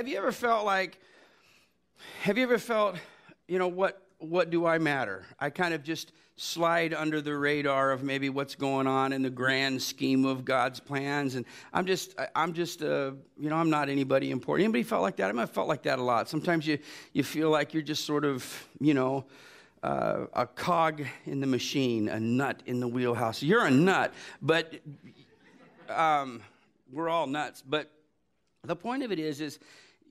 have you ever felt like, have you ever felt, you know, what, what do I matter? I kind of just slide under the radar of maybe what's going on in the grand scheme of God's plans. And I'm just, I'm just, uh, you know, I'm not anybody important. Anybody felt like that? I might have felt like that a lot. Sometimes you, you feel like you're just sort of, you know, uh, a cog in the machine, a nut in the wheelhouse. You're a nut, but um, we're all nuts. But the point of it is, is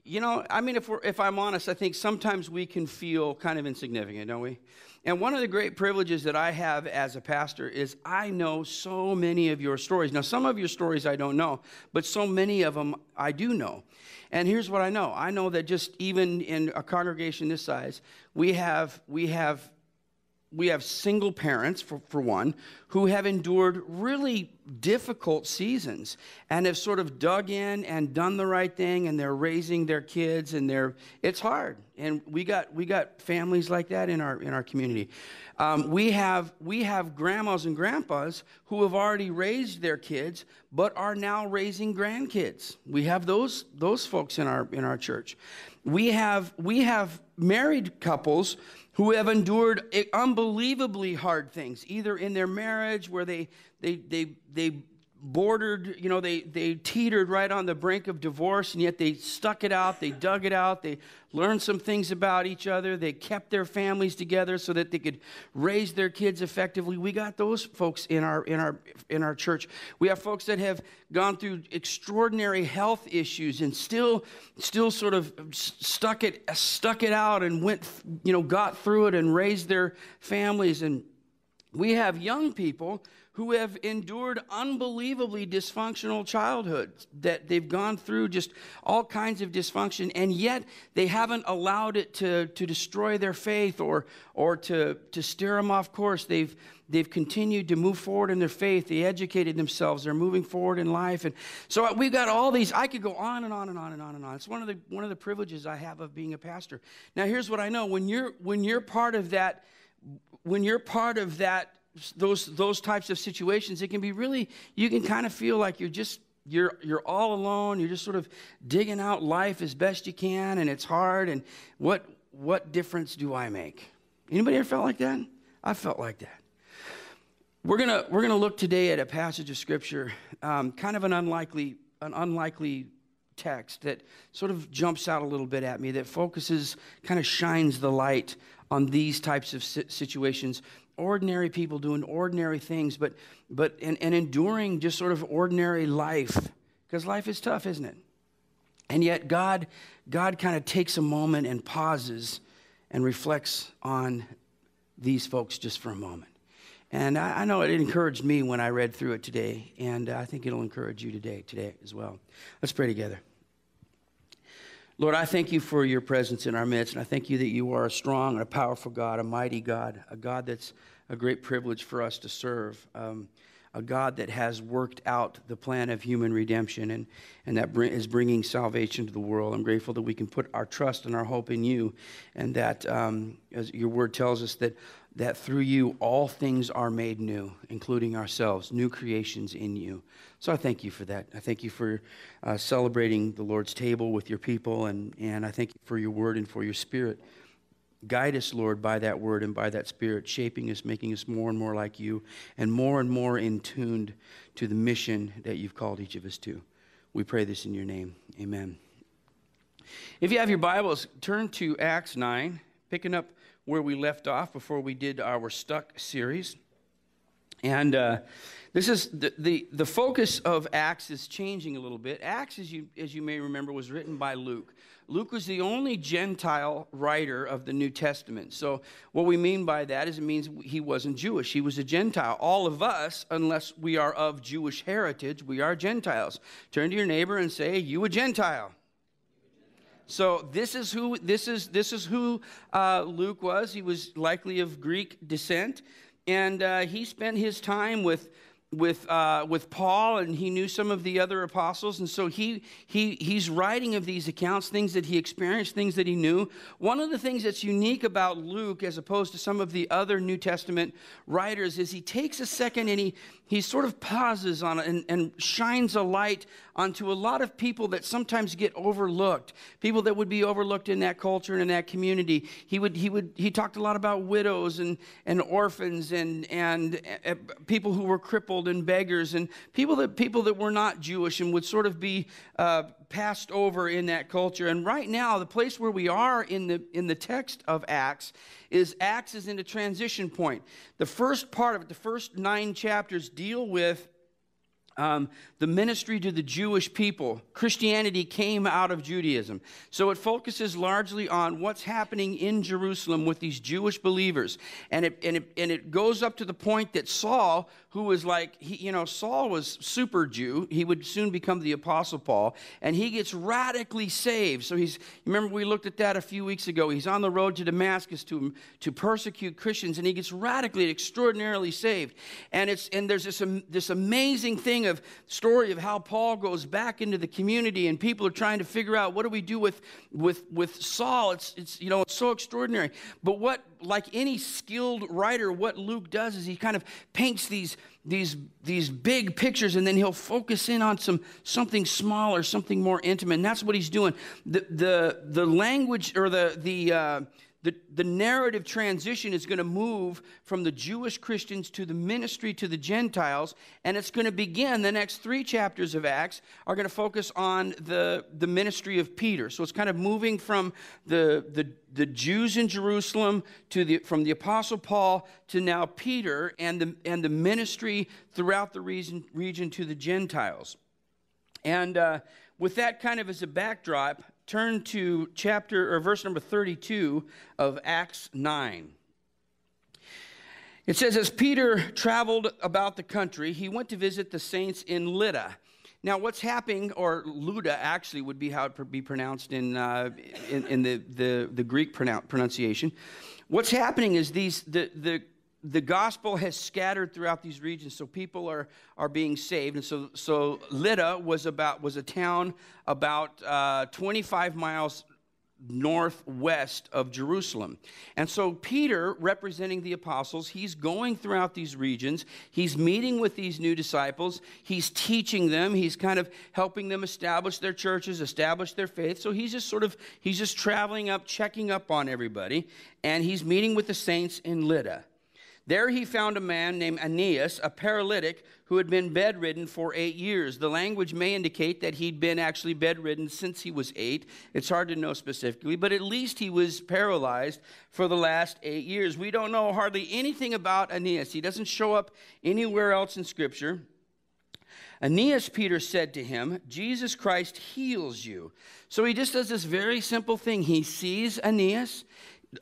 you know, I mean, if, we're, if I'm honest, I think sometimes we can feel kind of insignificant, don't we? And one of the great privileges that I have as a pastor is I know so many of your stories. Now, some of your stories I don't know, but so many of them I do know. And here's what I know I know that just even in a congregation this size, we have, we have we have single parents, for, for one, who have endured really difficult seasons and have sort of dug in and done the right thing and they're raising their kids and they're it's hard. And we got we got families like that in our in our community. Um, we have we have grandmas and grandpas who have already raised their kids but are now raising grandkids. We have those those folks in our in our church we have we have married couples who have endured unbelievably hard things, either in their marriage where they, they, they, they bordered, you know, they, they teetered right on the brink of divorce, and yet they stuck it out, they dug it out, they learned some things about each other, they kept their families together so that they could raise their kids effectively. We got those folks in our in our in our church. We have folks that have gone through extraordinary health issues and still still sort of stuck it stuck it out and went, you know, got through it and raised their families and we have young people who have endured unbelievably dysfunctional childhoods, that they've gone through just all kinds of dysfunction, and yet they haven't allowed it to, to destroy their faith or, or to, to steer them off course. They've, they've continued to move forward in their faith. They educated themselves. They're moving forward in life. And so we've got all these. I could go on and on and on and on and on. It's one of the, one of the privileges I have of being a pastor. Now, here's what I know when you're, when you're part of that, when you're part of that those those types of situations, it can be really you can kind of feel like you're just you're you're all alone. You're just sort of digging out life as best you can, and it's hard. And what what difference do I make? Anybody ever felt like that? I felt like that. We're gonna we're gonna look today at a passage of scripture, um, kind of an unlikely an unlikely text that sort of jumps out a little bit at me that focuses kind of shines the light on these types of situations ordinary people doing ordinary things, but, but and, and enduring just sort of ordinary life. Because life is tough, isn't it? And yet God, God kind of takes a moment and pauses and reflects on these folks just for a moment. And I, I know it encouraged me when I read through it today, and I think it'll encourage you today, today as well. Let's pray together. Lord, I thank you for your presence in our midst, and I thank you that you are a strong and a powerful God, a mighty God, a God that's a great privilege for us to serve, um, a God that has worked out the plan of human redemption and, and that bring, is bringing salvation to the world. I'm grateful that we can put our trust and our hope in you, and that, um, as your word tells us, that that through you all things are made new, including ourselves, new creations in you. So I thank you for that. I thank you for uh, celebrating the Lord's table with your people, and, and I thank you for your word and for your spirit. Guide us, Lord, by that word and by that spirit, shaping us, making us more and more like you, and more and more in tuned to the mission that you've called each of us to. We pray this in your name. Amen. If you have your Bibles, turn to Acts 9, picking up where we left off before we did our Stuck series. And uh, this is the, the, the focus of Acts is changing a little bit. Acts, as you, as you may remember, was written by Luke. Luke was the only Gentile writer of the New Testament. So, what we mean by that is it means he wasn't Jewish. He was a Gentile. All of us, unless we are of Jewish heritage, we are Gentiles. Turn to your neighbor and say, You a Gentile. So this is who this is this is who uh, Luke was. He was likely of Greek descent, and uh, he spent his time with with, uh, with Paul, and he knew some of the other apostles. And so he, he, he's writing of these accounts, things that he experienced, things that he knew. One of the things that's unique about Luke, as opposed to some of the other New Testament writers, is he takes a second and he, he sort of pauses on it and, and shines a light onto a lot of people that sometimes get overlooked, people that would be overlooked in that culture and in that community. He would, he would, he talked a lot about widows and, and orphans and, and uh, people who were crippled and beggars and people that, people that were not Jewish and would sort of be uh, passed over in that culture. And right now, the place where we are in the, in the text of Acts is Acts is in a transition point. The first part of it, the first nine chapters, deal with um, the ministry to the Jewish people. Christianity came out of Judaism. So it focuses largely on what's happening in Jerusalem with these Jewish believers. And it, and it, and it goes up to the point that Saul, who was like, he, you know, Saul was super Jew. He would soon become the Apostle Paul. And he gets radically saved. So he's, remember, we looked at that a few weeks ago. He's on the road to Damascus to, to persecute Christians, and he gets radically, extraordinarily saved. And, it's, and there's this, um, this amazing thing of story of how Paul goes back into the community and people are trying to figure out what do we do with, with, with Saul. It's, it's, you know, it's so extraordinary. But what, like any skilled writer, what Luke does is he kind of paints these, these, these big pictures and then he'll focus in on some, something smaller, something more intimate. And that's what he's doing. The, the, the language or the, the, uh, the, the narrative transition is going to move from the Jewish Christians to the ministry to the Gentiles, and it's going to begin. The next three chapters of Acts are going to focus on the, the ministry of Peter. So it's kind of moving from the, the, the Jews in Jerusalem to the, from the Apostle Paul to now Peter and the, and the ministry throughout the region, region to the Gentiles. And uh, with that kind of as a backdrop, turn to chapter or verse number 32 of Acts 9. It says, As Peter traveled about the country, he went to visit the saints in Lydda. Now, what's happening, or Luda actually would be how it would be pronounced in, uh, in, in, the, the, the Greek pronunciation. What's happening is these, the, the the gospel has scattered throughout these regions, so people are, are being saved. And so, so Lydda was, about, was a town about uh, 25 miles northwest of Jerusalem. And so Peter, representing the apostles, he's going throughout these regions. He's meeting with these new disciples. He's teaching them. He's kind of helping them establish their churches, establish their faith. So he's just sort of he's just traveling up, checking up on everybody, and he's meeting with the saints in Lydda. There he found a man named Aeneas, a paralytic who had been bedridden for eight years. The language may indicate that he'd been actually bedridden since he was eight. It's hard to know specifically, but at least he was paralyzed for the last eight years. We don't know hardly anything about Aeneas. He doesn't show up anywhere else in Scripture. Aeneas, Peter said to him, Jesus Christ heals you. So he just does this very simple thing. He sees Aeneas,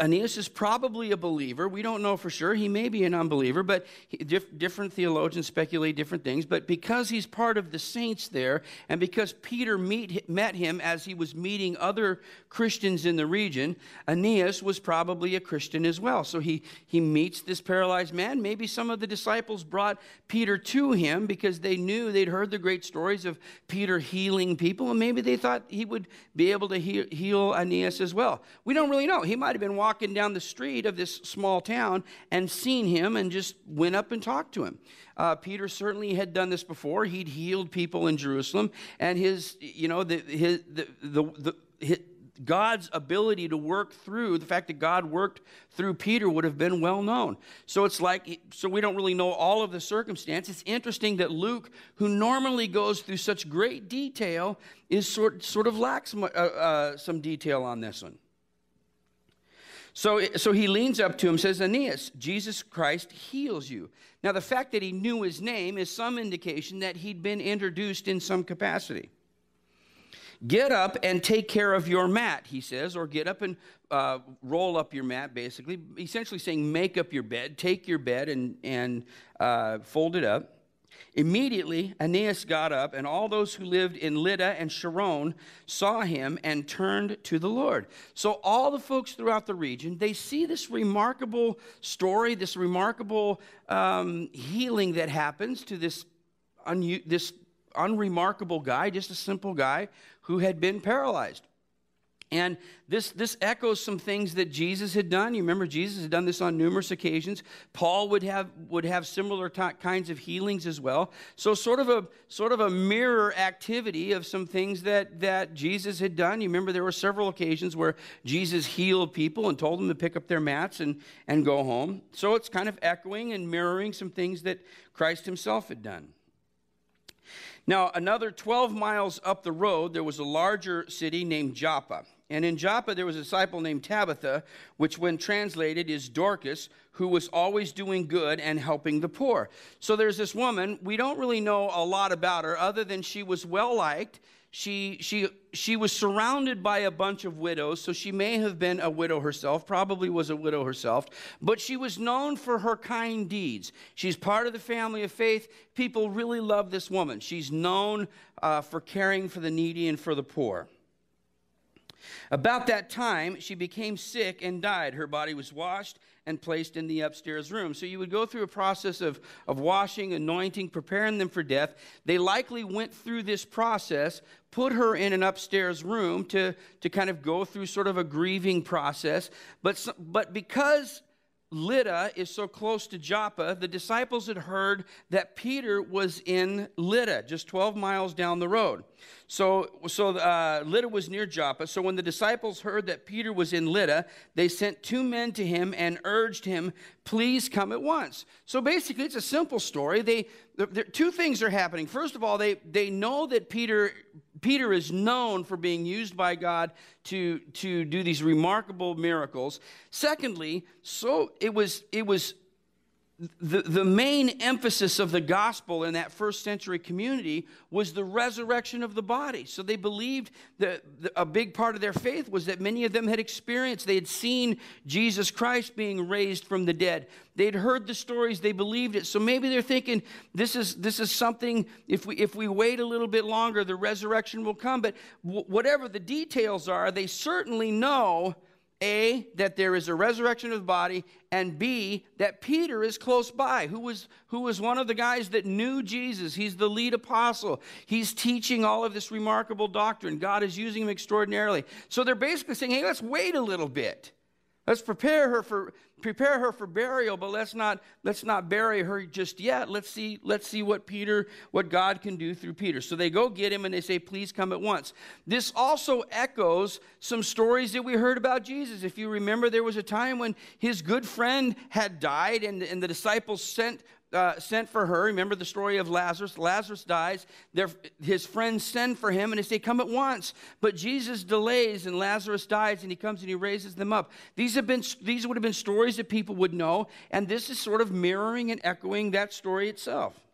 Aeneas is probably a believer. We don't know for sure. He may be an unbeliever, but he, diff, different theologians speculate different things. But because he's part of the saints there, and because Peter meet, met him as he was meeting other Christians in the region, Aeneas was probably a Christian as well. So he, he meets this paralyzed man. Maybe some of the disciples brought Peter to him because they knew they'd heard the great stories of Peter healing people, and maybe they thought he would be able to heal, heal Aeneas as well. We don't really know. He might have been walking down the street of this small town and seen him and just went up and talked to him. Uh, Peter certainly had done this before. He'd healed people in Jerusalem, and his, you know, the, his, the, the, the his, God's ability to work through, the fact that God worked through Peter would have been well known. So it's like, so we don't really know all of the circumstance. It's interesting that Luke, who normally goes through such great detail, is sort, sort of lacks uh, uh, some detail on this one. So, so he leans up to him says, Aeneas, Jesus Christ heals you. Now, the fact that he knew his name is some indication that he'd been introduced in some capacity. Get up and take care of your mat, he says, or get up and uh, roll up your mat, basically. Essentially saying, make up your bed, take your bed and, and uh, fold it up. Immediately, Aeneas got up, and all those who lived in Lydda and Sharon saw him and turned to the Lord. So, all the folks throughout the region, they see this remarkable story, this remarkable um, healing that happens to this, un- this unremarkable guy, just a simple guy who had been paralyzed. And this, this echoes some things that Jesus had done. You remember Jesus had done this on numerous occasions. Paul would have, would have similar t- kinds of healings as well. So sort of a sort of a mirror activity of some things that, that Jesus had done. You remember there were several occasions where Jesus healed people and told them to pick up their mats and, and go home. So it's kind of echoing and mirroring some things that Christ himself had done. Now, another 12 miles up the road, there was a larger city named Joppa. And in Joppa, there was a disciple named Tabitha, which, when translated, is Dorcas, who was always doing good and helping the poor. So there's this woman. We don't really know a lot about her, other than she was well liked. She, she, she was surrounded by a bunch of widows, so she may have been a widow herself, probably was a widow herself, but she was known for her kind deeds. She's part of the family of faith. People really love this woman. She's known uh, for caring for the needy and for the poor. About that time, she became sick and died. Her body was washed and placed in the upstairs room. So you would go through a process of, of washing, anointing, preparing them for death. They likely went through this process, put her in an upstairs room to, to kind of go through sort of a grieving process. But, but because Lydda is so close to Joppa, the disciples had heard that Peter was in Lydda, just 12 miles down the road. So, so uh, Lydda was near Joppa. So when the disciples heard that Peter was in Lydda, they sent two men to him and urged him, please come at once. So basically, it's a simple story. They, two things are happening. First of all, they, they know that Peter, Peter is known for being used by God to, to do these remarkable miracles. Secondly, so it was, it was the, the main emphasis of the gospel in that first century community was the resurrection of the body. So they believed that a big part of their faith was that many of them had experienced, they had seen Jesus Christ being raised from the dead. They'd heard the stories, they believed it. So maybe they're thinking this is, this is something, if we, if we wait a little bit longer, the resurrection will come. But w- whatever the details are, they certainly know a, that there is a resurrection of the body, and B, that Peter is close by, who was, who was one of the guys that knew Jesus. He's the lead apostle. He's teaching all of this remarkable doctrine. God is using him extraordinarily. So they're basically saying, hey, let's wait a little bit. Let's prepare her for prepare her for burial, but let's not let's not bury her just yet. Let's see let's see what Peter what God can do through Peter. So they go get him and they say, "Please come at once." This also echoes some stories that we heard about Jesus. If you remember, there was a time when his good friend had died, and, and the disciples sent uh, sent for her. Remember the story of Lazarus? Lazarus dies. Their, his friends send for him and they say, Come at once. But Jesus delays and Lazarus dies and he comes and he raises them up. These, have been, these would have been stories that people would know, and this is sort of mirroring and echoing that story itself.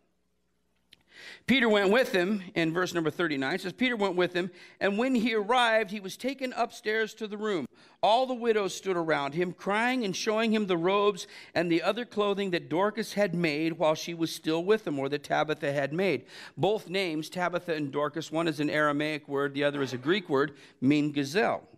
Peter went with him in verse number 39. It says, Peter went with him, and when he arrived, he was taken upstairs to the room. All the widows stood around him, crying and showing him the robes and the other clothing that Dorcas had made while she was still with them, or that Tabitha had made. Both names, Tabitha and Dorcas, one is an Aramaic word, the other is a Greek word, mean gazelle.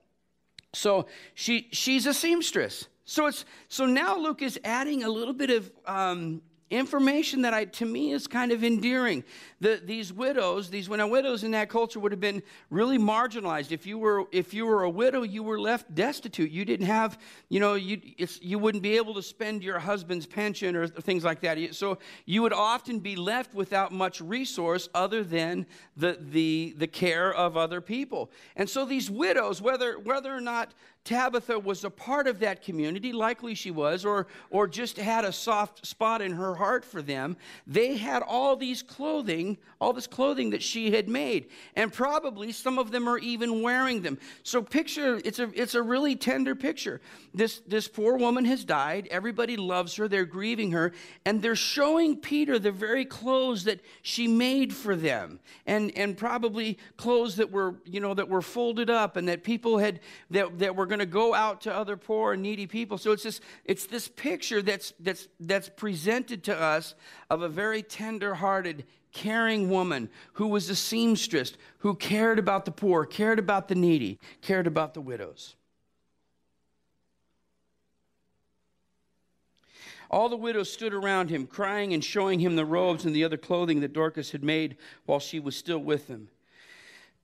So she, she's a seamstress. So it's so now Luke is adding a little bit of um, information that I, to me is kind of endearing. The, these widows, these when a widows in that culture would have been really marginalized. If you were, if you were a widow, you were left destitute. You didn't have, you know, you, you wouldn't be able to spend your husband's pension or things like that. So you would often be left without much resource other than the, the, the care of other people. And so these widows, whether, whether or not Tabitha was a part of that community, likely she was, or, or just had a soft spot in her heart for them. They had all these clothing, all this clothing that she had made. And probably some of them are even wearing them. So picture, it's a, it's a really tender picture. This, this poor woman has died. Everybody loves her. They're grieving her. And they're showing Peter the very clothes that she made for them. And, and probably clothes that were, you know, that were folded up and that people had, that, that were going going to go out to other poor and needy people. So it's this, it's this picture that's, that's, that's presented to us of a very tender hearted, caring woman who was a seamstress, who cared about the poor, cared about the needy, cared about the widows. All the widows stood around him, crying and showing him the robes and the other clothing that Dorcas had made while she was still with them.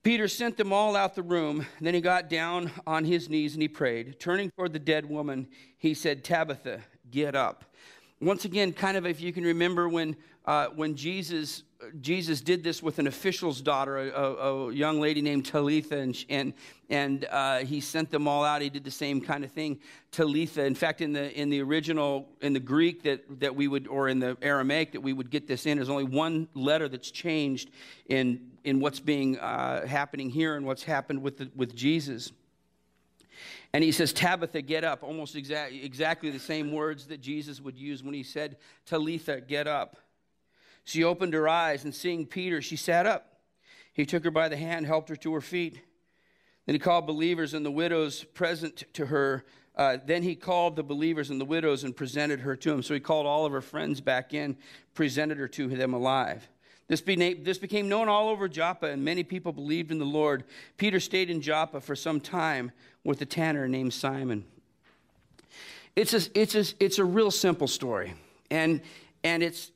Peter sent them all out the room. Then he got down on his knees and he prayed. Turning toward the dead woman, he said, Tabitha, get up. Once again, kind of if you can remember when, uh, when Jesus Jesus did this with an official's daughter, a, a, young lady named Talitha, and, and, and uh, he sent them all out. He did the same kind of thing, Talitha. In fact, in the, in the original, in the Greek that, that we would, or in the Aramaic that we would get this in, there's only one letter that's changed in, in what's being uh, happening here and what's happened with, the, with Jesus. And he says, Tabitha, get up. Almost exa- exactly the same words that Jesus would use when he said, Talitha, get up. She opened her eyes, and seeing Peter, she sat up. He took her by the hand, helped her to her feet. Then he called believers and the widows present to her. Uh, then he called the believers and the widows and presented her to him. So he called all of her friends back in, presented her to them alive. This, be, this became known all over Joppa, and many people believed in the Lord. Peter stayed in Joppa for some time with a tanner named Simon. It's a, it's a, it's a real simple story. And, and it's,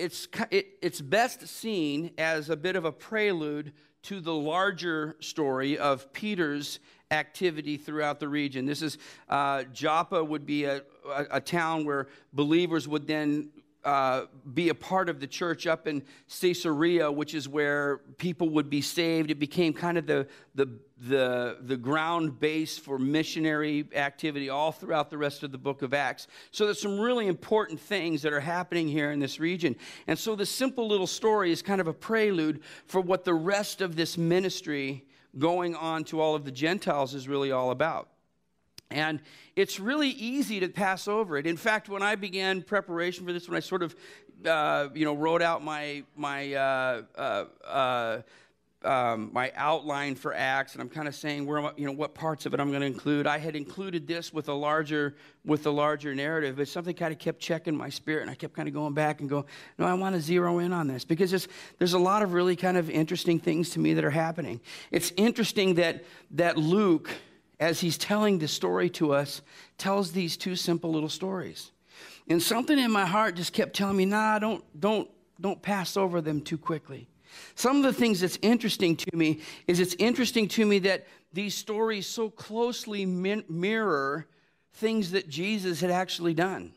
it's, it, it's best seen as a bit of a prelude to the larger story of Peter's activity throughout the region. This is uh, Joppa would be a, a, a, town where believers would then uh, be a part of the church up in Caesarea, which is where people would be saved. It became kind of the, the, the, the ground base for missionary activity all throughout the rest of the book of Acts. So there's some really important things that are happening here in this region. And so this simple little story is kind of a prelude for what the rest of this ministry going on to all of the Gentiles is really all about. And it's really easy to pass over it. In fact, when I began preparation for this, when I sort of, uh, you know, wrote out my my uh, uh, uh um, my outline for Acts, and I'm kind of saying where you know what parts of it I'm going to include. I had included this with a larger with a larger narrative, but something kind of kept checking my spirit, and I kept kind of going back and going, no, I want to zero in on this because there's there's a lot of really kind of interesting things to me that are happening. It's interesting that that Luke as he's telling the story to us, tells these two simple little stories. And something in my heart just kept telling me, nah, don't, don't, don't pass over them too quickly. Some of the things that's interesting to me is it's interesting to me that these stories so closely mirror things that Jesus had actually done.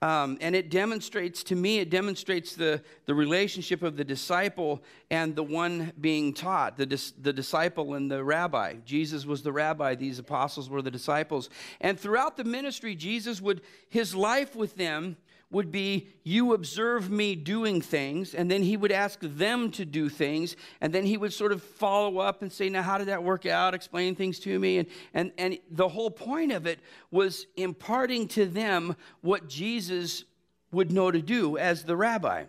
Um, and it demonstrates, to me, it demonstrates the, the relationship of the disciple and the one being taught, the, dis, the disciple and the rabbi. Jesus was the rabbi, these apostles were the disciples. And throughout the ministry, Jesus would, his life with them would be you observe me doing things, and then he would ask them to do things, and then he would sort of follow up and say, Now, how did that work out? Explain things to me. And, and, and the whole point of it was imparting to them what Jesus would know to do as the rabbi.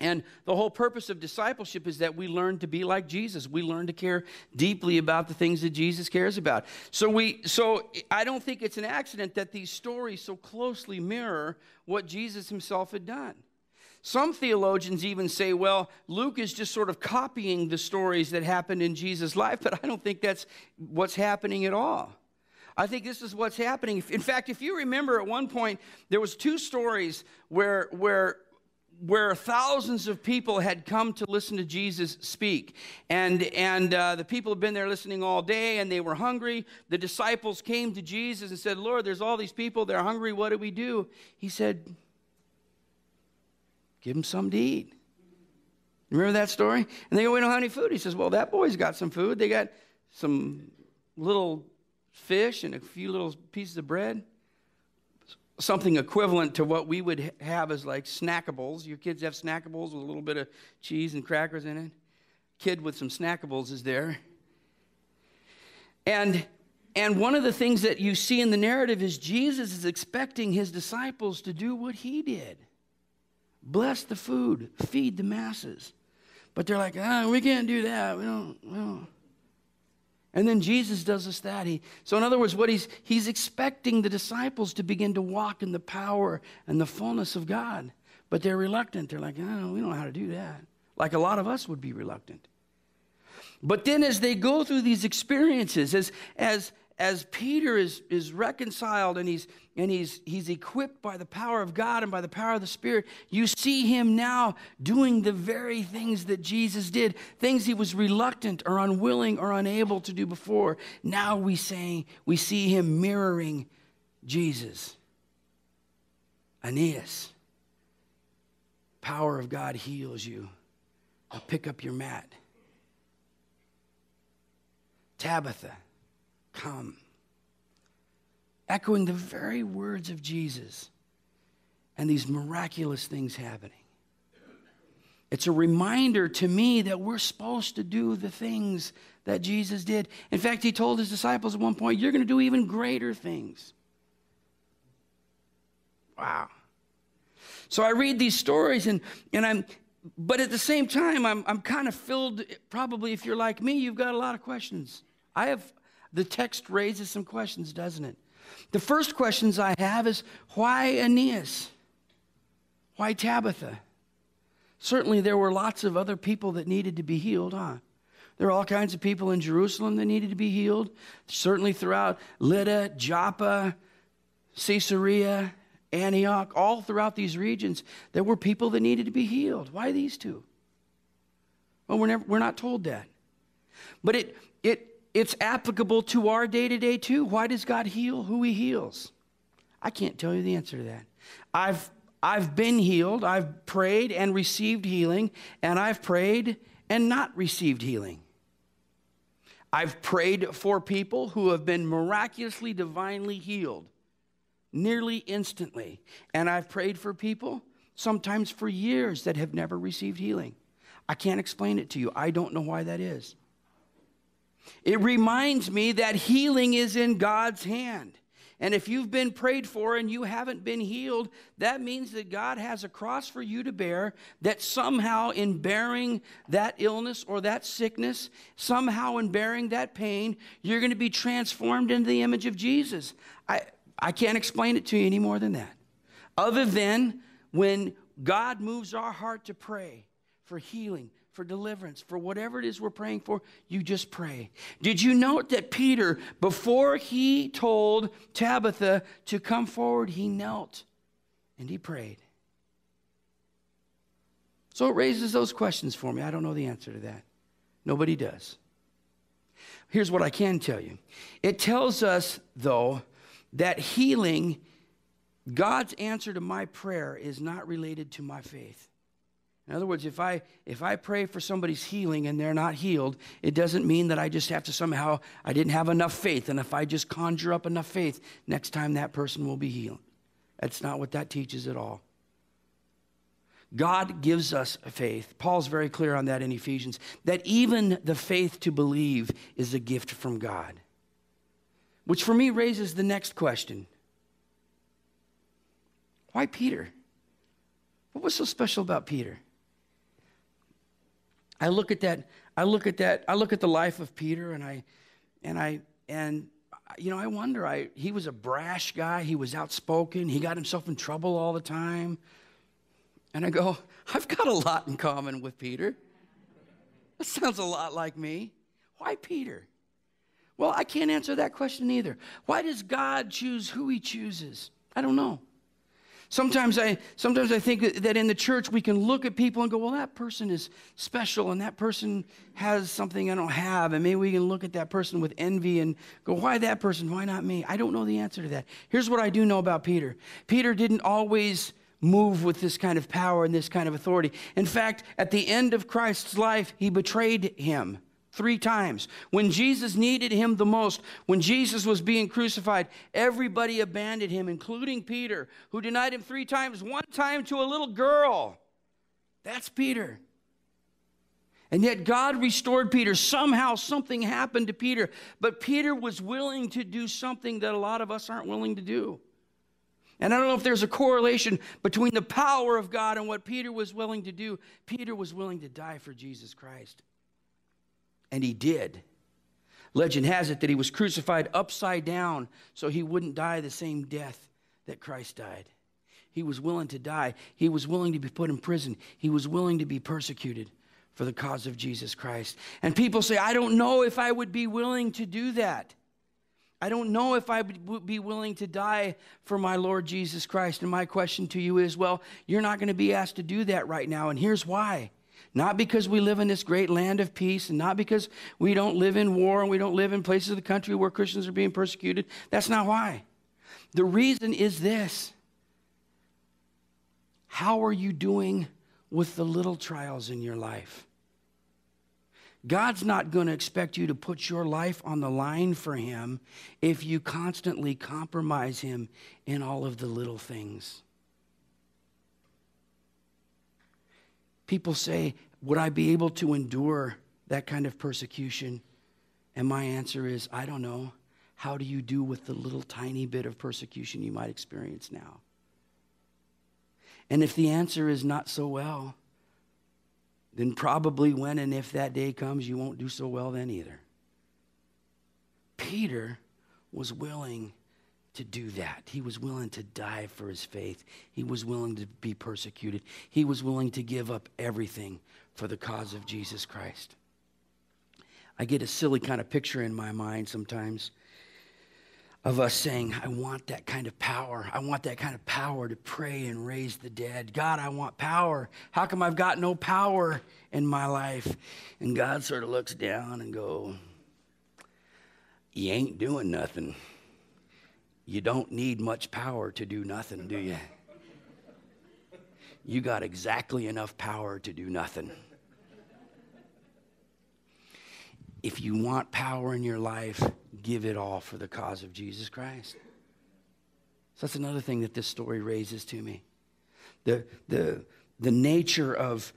And the whole purpose of discipleship is that we learn to be like Jesus. We learn to care deeply about the things that Jesus cares about. So we so I don't think it's an accident that these stories so closely mirror what Jesus himself had done. Some theologians even say, well, Luke is just sort of copying the stories that happened in Jesus' life, but I don't think that's what's happening at all. I think this is what's happening. In fact, if you remember at one point, there was two stories where, where where thousands of people had come to listen to Jesus speak. And, and uh, the people had been there listening all day and they were hungry. The disciples came to Jesus and said, Lord, there's all these people, they're hungry. What do we do? He said, Give them something to eat. Remember that story? And they go, We don't have any food. He says, Well, that boy's got some food. They got some little fish and a few little pieces of bread something equivalent to what we would have as like snackables. Your kids have snackables with a little bit of cheese and crackers in it. Kid with some snackables is there. And and one of the things that you see in the narrative is Jesus is expecting his disciples to do what he did. Bless the food, feed the masses. But they're like, ah, we can't do that. We don't, we don't. And then Jesus does us that. He, so, in other words, what he's, he's expecting the disciples to begin to walk in the power and the fullness of God. but they're reluctant. They're like, we don't know how to do that. Like a lot of us would be reluctant. But then as they go through these experiences, as, as, as Peter is, is reconciled and, he's, and he's, he's equipped by the power of God and by the power of the Spirit, you see him now doing the very things that Jesus did, things he was reluctant or unwilling or unable to do before. Now we, say, we see him mirroring Jesus. Aeneas, power of God heals you. Now pick up your mat. Tabitha, come. Echoing the very words of Jesus and these miraculous things happening. It's a reminder to me that we're supposed to do the things that Jesus did. In fact, he told his disciples at one point, You're going to do even greater things. Wow. So I read these stories and, and I'm, but at the same time, I'm, I'm kind of filled, probably if you're like me, you've got a lot of questions. I have, the text raises some questions, doesn't it? The first questions I have is why Aeneas? Why Tabitha? Certainly, there were lots of other people that needed to be healed, huh? There were all kinds of people in Jerusalem that needed to be healed. Certainly throughout Lydda, Joppa, Caesarea, Antioch, all throughout these regions, there were people that needed to be healed. Why these two? Well, we're, never, we're not told that. But it, it, it's applicable to our day to day too. Why does God heal who He heals? I can't tell you the answer to that. I've, I've been healed, I've prayed and received healing, and I've prayed and not received healing. I've prayed for people who have been miraculously, divinely healed nearly instantly. And I've prayed for people, sometimes for years, that have never received healing. I can't explain it to you. I don't know why that is. It reminds me that healing is in God's hand. And if you've been prayed for and you haven't been healed, that means that God has a cross for you to bear, that somehow in bearing that illness or that sickness, somehow in bearing that pain, you're going to be transformed into the image of Jesus. I, I can't explain it to you any more than that. Other than when God moves our heart to pray for healing, for deliverance, for whatever it is we're praying for, you just pray. Did you note that Peter, before he told Tabitha to come forward, he knelt and he prayed? So it raises those questions for me. I don't know the answer to that. Nobody does. Here's what I can tell you it tells us, though, that healing, God's answer to my prayer is not related to my faith. In other words, if I if I pray for somebody's healing and they're not healed, it doesn't mean that I just have to somehow I didn't have enough faith and if I just conjure up enough faith, next time that person will be healed. That's not what that teaches at all. God gives us faith. Paul's very clear on that in Ephesians that even the faith to believe is a gift from God. Which for me raises the next question Why Peter? What was so special about Peter? I look at that, I look at that, I look at the life of Peter and I and I and you know, I wonder, I he was a brash guy, he was outspoken, he got himself in trouble all the time. And I go, I've got a lot in common with Peter. That sounds a lot like me. Why Peter? Well, I can't answer that question either. Why does God choose who he chooses? I don't know. Sometimes I, sometimes I think that in the church we can look at people and go, well, that person is special and that person has something I don't have. And maybe we can look at that person with envy and go, why that person? Why not me? I don't know the answer to that. Here's what I do know about Peter Peter didn't always move with this kind of power and this kind of authority. In fact, at the end of Christ's life, he betrayed him three times. When Jesus needed him the most, when Jesus was being crucified, everybody abandoned him, including Peter, who denied him three times, one time to a little girl. That's Peter. And yet God restored Peter. Somehow something happened to Peter, but Peter was willing to do something that a lot of us aren't willing to do. And I don't know if there's a correlation between the power of God and what Peter was willing to do. Peter was willing to die for Jesus Christ. And he did. Legend has it that he was crucified upside down so he wouldn't die the same death that Christ died. He was willing to die. He was willing to be put in prison. He was willing to be persecuted for the cause of Jesus Christ. And people say, I don't know if I would be willing to do that. I don't know if I would be willing to die for my Lord Jesus Christ. And my question to you is well, you're not going to be asked to do that right now. And here's why. Not because we live in this great land of peace, and not because we don't live in war and we don't live in places of the country where Christians are being persecuted. That's not why. The reason is this How are you doing with the little trials in your life? God's not going to expect you to put your life on the line for Him if you constantly compromise Him in all of the little things. People say, Would I be able to endure that kind of persecution? And my answer is, I don't know. How do you do with the little tiny bit of persecution you might experience now? And if the answer is not so well, then probably when and if that day comes, you won't do so well then either. Peter was willing to do that. He was willing to die for his faith. He was willing to be persecuted. He was willing to give up everything for the cause of Jesus Christ. I get a silly kind of picture in my mind sometimes of us saying, I want that kind of power. I want that kind of power to pray and raise the dead. God, I want power. How come I've got no power in my life? And God sort of looks down and go, You ain't doing nothing. You don't need much power to do nothing, do you? You got exactly enough power to do nothing. If you want power in your life, give it all for the cause of Jesus Christ. So that's another thing that this story raises to me. The, the, the nature of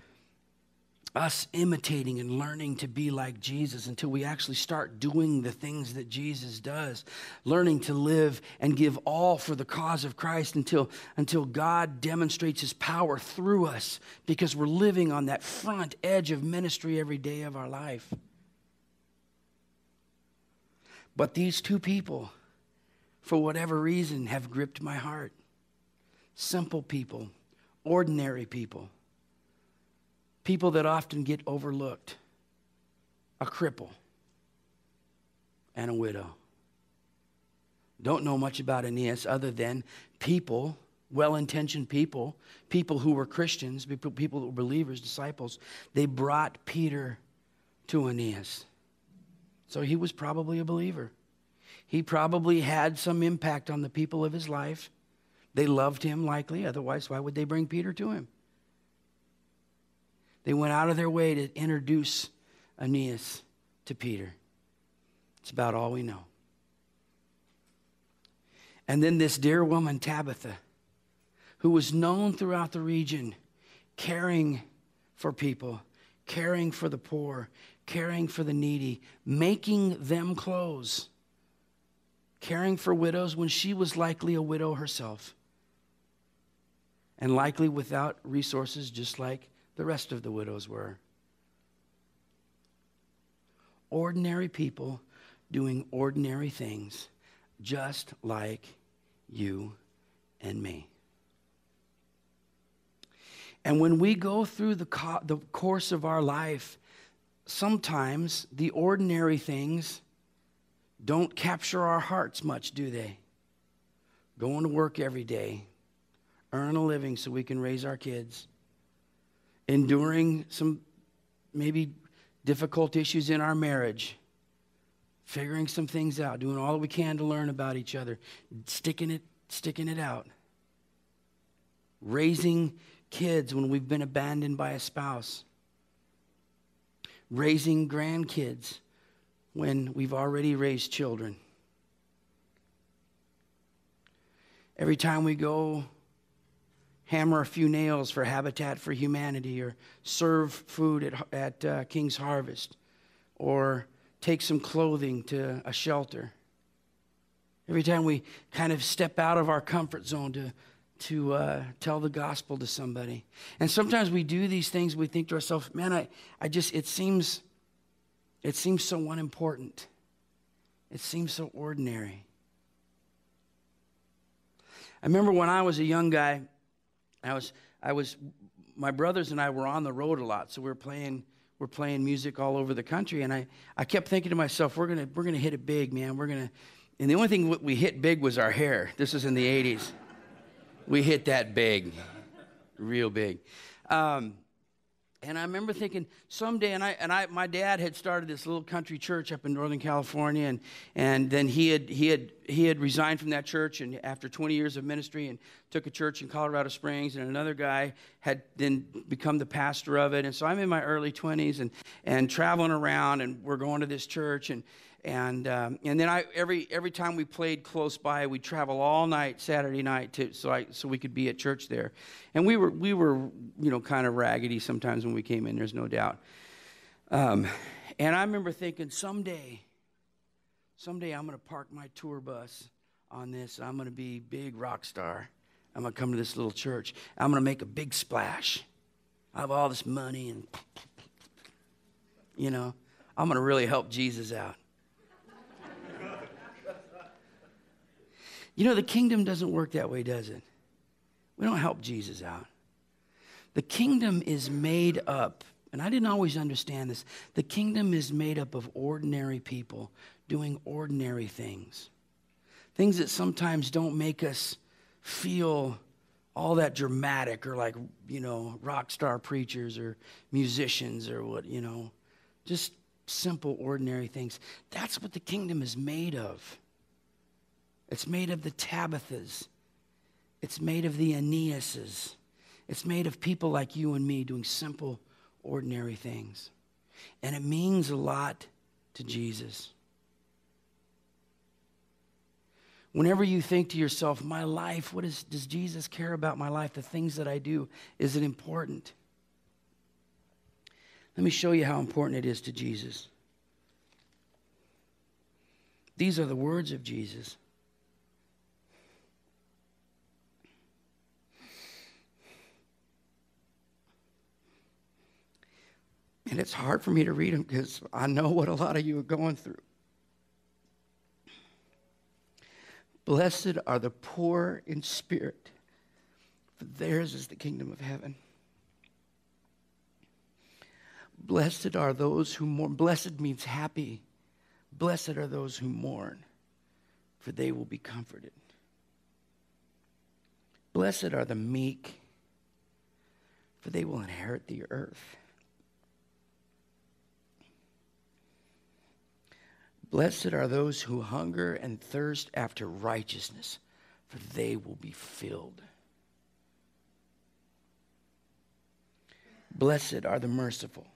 us imitating and learning to be like Jesus until we actually start doing the things that Jesus does, learning to live and give all for the cause of Christ until, until God demonstrates his power through us because we're living on that front edge of ministry every day of our life. But these two people, for whatever reason, have gripped my heart. Simple people, ordinary people, people that often get overlooked a cripple and a widow. Don't know much about Aeneas other than people, well intentioned people, people who were Christians, people who were believers, disciples. They brought Peter to Aeneas. So he was probably a believer. He probably had some impact on the people of his life. They loved him, likely. Otherwise, why would they bring Peter to him? They went out of their way to introduce Aeneas to Peter. It's about all we know. And then this dear woman, Tabitha, who was known throughout the region, caring for people, caring for the poor, caring for the needy, making them clothes, caring for widows when she was likely a widow herself, and likely without resources, just like the rest of the widows were. Ordinary people doing ordinary things, just like you and me. And when we go through the, co- the course of our life, sometimes the ordinary things don't capture our hearts much, do they? Going to work every day, earn a living so we can raise our kids, enduring some maybe difficult issues in our marriage, figuring some things out, doing all that we can to learn about each other, sticking it, sticking it out, raising kids when we've been abandoned by a spouse raising grandkids when we've already raised children. Every time we go hammer a few nails for Habitat for Humanity or serve food at, at uh, King's Harvest or take some clothing to a shelter. Every time we kind of step out of our comfort zone to to uh, tell the gospel to somebody. And sometimes we do these things, we think to ourselves, man, I, I just, it seems, it seems so unimportant. It seems so ordinary. I remember when I was a young guy, I was, I was, my brothers and I were on the road a lot, so we were playing, we're playing music all over the country, and I, I kept thinking to myself, we're gonna, we're gonna hit it big, man. We're gonna, and the only thing we hit big was our hair. This was in the '80s. We hit that big, real big. Um, and I remember thinking someday, and I and I, my dad had started this little country church up in Northern California, and and then he had he had he had resigned from that church, and after 20 years of ministry, and took a church in Colorado Springs, and another guy had then become the pastor of it, and so I'm in my early 20s, and and traveling around, and we're going to this church, and and um, and then I every every time we played close by, we'd travel all night Saturday night to so I so we could be at church there, and we were we were you know kind of raggedy sometimes when we came in. There's no doubt. Um, and I remember thinking someday, someday I'm going to park my tour bus on this. I'm going to be big rock star. I'm going to come to this little church. I'm going to make a big splash. I have all this money and you know I'm going to really help Jesus out. You know, the kingdom doesn't work that way, does it? We don't help Jesus out. The kingdom is made up, and I didn't always understand this. The kingdom is made up of ordinary people doing ordinary things. Things that sometimes don't make us feel all that dramatic or like, you know, rock star preachers or musicians or what, you know, just simple, ordinary things. That's what the kingdom is made of. It's made of the Tabithas. It's made of the Aeneases. It's made of people like you and me doing simple, ordinary things. And it means a lot to Jesus. Whenever you think to yourself, my life, what is, does Jesus care about my life? The things that I do, is it important? Let me show you how important it is to Jesus. These are the words of Jesus. And it's hard for me to read them because I know what a lot of you are going through. Blessed are the poor in spirit, for theirs is the kingdom of heaven. Blessed are those who mourn. Blessed means happy. Blessed are those who mourn, for they will be comforted. Blessed are the meek, for they will inherit the earth. Blessed are those who hunger and thirst after righteousness, for they will be filled. Blessed are the merciful,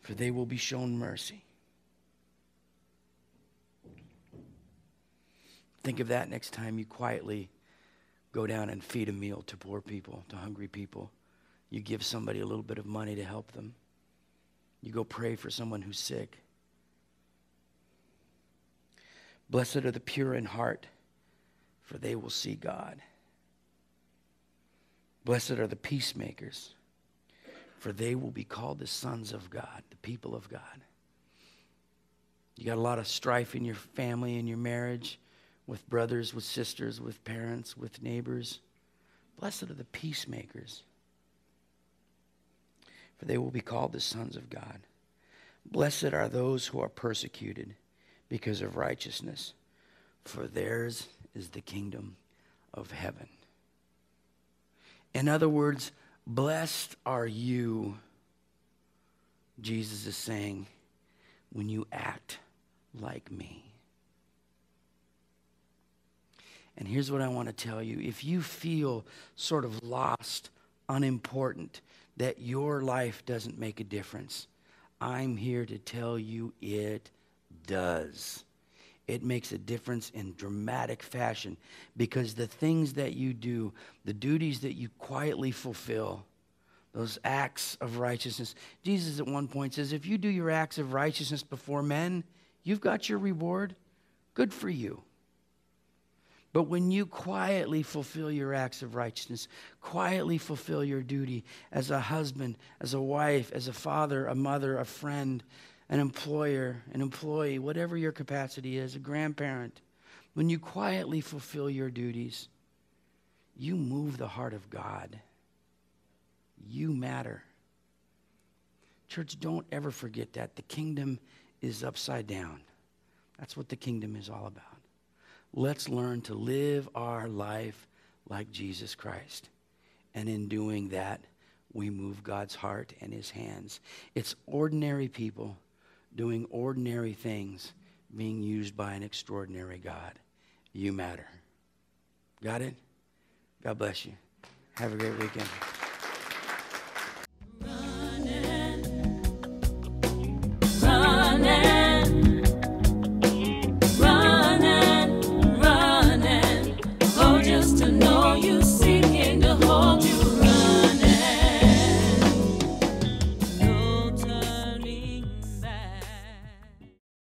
for they will be shown mercy. Think of that next time you quietly go down and feed a meal to poor people, to hungry people. You give somebody a little bit of money to help them. You go pray for someone who's sick. Blessed are the pure in heart, for they will see God. Blessed are the peacemakers, for they will be called the sons of God, the people of God. You got a lot of strife in your family, in your marriage, with brothers, with sisters, with parents, with neighbors. Blessed are the peacemakers, for they will be called the sons of God. Blessed are those who are persecuted because of righteousness, for theirs is the kingdom of heaven. In other words, blessed are you, Jesus is saying, when you act like me. And here's what I want to tell you if you feel sort of lost, unimportant, that your life doesn't make a difference, I'm here to tell you it does. It makes a difference in dramatic fashion because the things that you do, the duties that you quietly fulfill, those acts of righteousness. Jesus at one point says, If you do your acts of righteousness before men, you've got your reward. Good for you. But when you quietly fulfill your acts of righteousness, quietly fulfill your duty as a husband, as a wife, as a father, a mother, a friend, an employer, an employee, whatever your capacity is, a grandparent, when you quietly fulfill your duties, you move the heart of God. You matter. Church, don't ever forget that. The kingdom is upside down. That's what the kingdom is all about. Let's learn to live our life like Jesus Christ. And in doing that, we move God's heart and his hands. It's ordinary people doing ordinary things being used by an extraordinary God. You matter. Got it? God bless you. Have a great weekend.